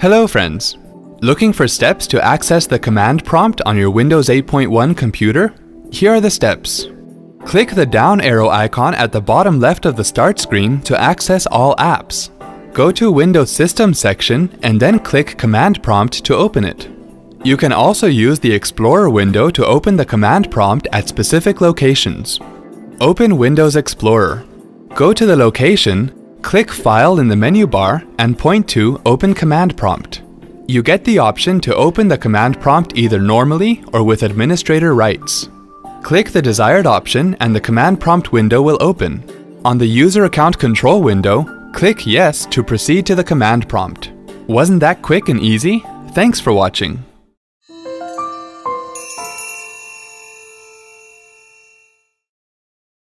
Hello friends! Looking for steps to access the command prompt on your Windows 8.1 computer? Here are the steps. Click the down arrow icon at the bottom left of the start screen to access all apps. Go to Windows System section and then click Command Prompt to open it. You can also use the Explorer window to open the command prompt at specific locations. Open Windows Explorer. Go to the location, click File in the menu bar, and point to Open Command Prompt. You get the option to open the command prompt either normally or with administrator rights. Click the desired option and the command prompt window will open. On the User Account Control window, click Yes to proceed to the command prompt. Wasn't that quick and easy? Thanks for watching.